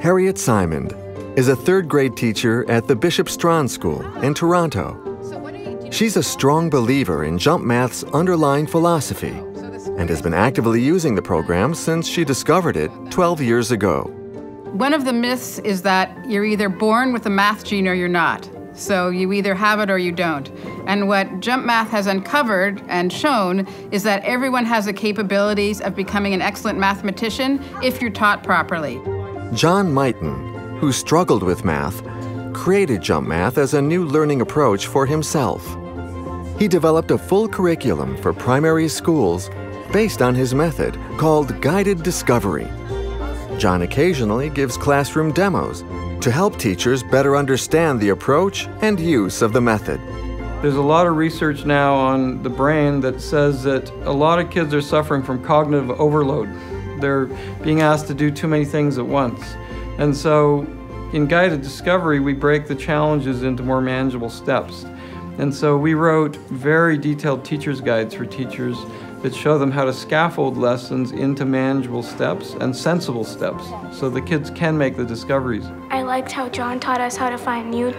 Harriet Simond is a third grade teacher at the Bishop Strachan School in Toronto. She's a strong believer in Jump Math's underlying philosophy and has been actively using the program since she discovered it 12 years ago. One of the myths is that you're either born with a math gene or you're not. So you either have it or you don't. And what Jump Math has uncovered and shown is that everyone has the capabilities of becoming an excellent mathematician if you're taught properly. John Mighton, who struggled with math, created Jump Math as a new learning approach for himself. He developed a full curriculum for primary schools based on his method called Guided Discovery. John occasionally gives classroom demos to help teachers better understand the approach and use of the method. There's a lot of research now on the brain that says that a lot of kids are suffering from cognitive overload. They're being asked to do too many things at once. And so in guided discovery, we break the challenges into more manageable steps. And so we wrote very detailed teacher's guides for teachers that show them how to scaffold lessons into manageable steps and sensible steps so the kids can make the discoveries. I liked how John taught us how to find new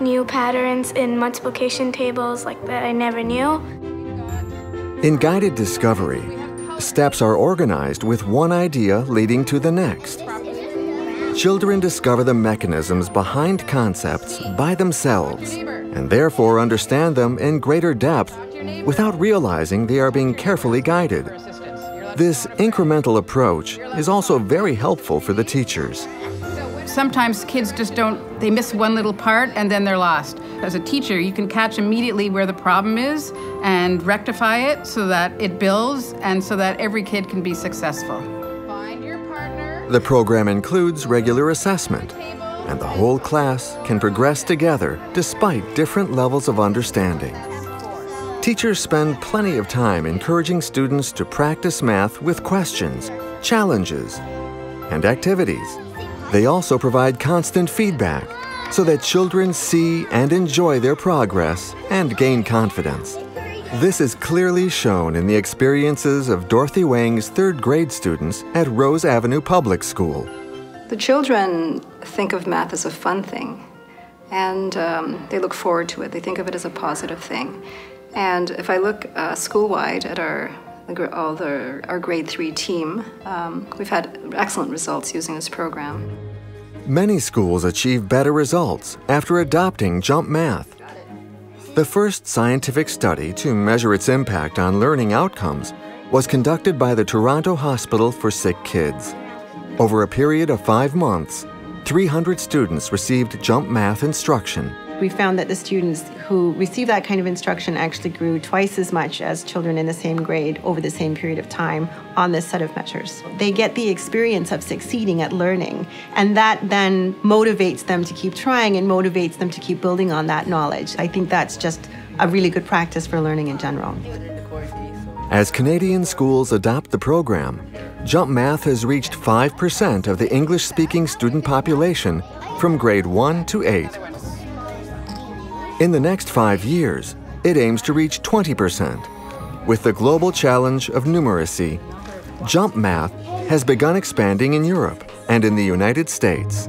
new patterns in multiplication tables like that I never knew. In guided discovery, steps are organized with one idea leading to the next. Children discover the mechanisms behind concepts by themselves and therefore understand them in greater depth without realizing they are being carefully guided. This incremental approach is also very helpful for the teachers. Sometimes kids just don't, they miss one little part and then they're lost. As a teacher, you can catch immediately where the problem is and rectify it so that it builds and so that every kid can be successful. The program includes regular assessment, and the whole class can progress together despite different levels of understanding. Teachers spend plenty of time encouraging students to practice math with questions, challenges, and activities. They also provide constant feedback so that children see and enjoy their progress and gain confidence. This is clearly shown in the experiences of Dorothy Wang's third grade students at Rose Avenue Public School. The children think of math as a fun thing, and um, they look forward to it. They think of it as a positive thing. And if I look uh, school-wide at our all the, our grade three team, um, we've had excellent results using this program. Many schools achieve better results after adopting Jump Math. The first scientific study to measure its impact on learning outcomes was conducted by the Toronto Hospital for Sick Kids. Over a period of five months, 300 students received Jump Math instruction we found that the students who received that kind of instruction actually grew twice as much as children in the same grade over the same period of time on this set of measures. They get the experience of succeeding at learning, and that then motivates them to keep trying and motivates them to keep building on that knowledge. I think that's just a really good practice for learning in general. As Canadian schools adopt the program, Jump Math has reached 5% of the English speaking student population from grade 1 to 8. In the next five years, it aims to reach 20%. With the global challenge of numeracy, Jump Math has begun expanding in Europe and in the United States.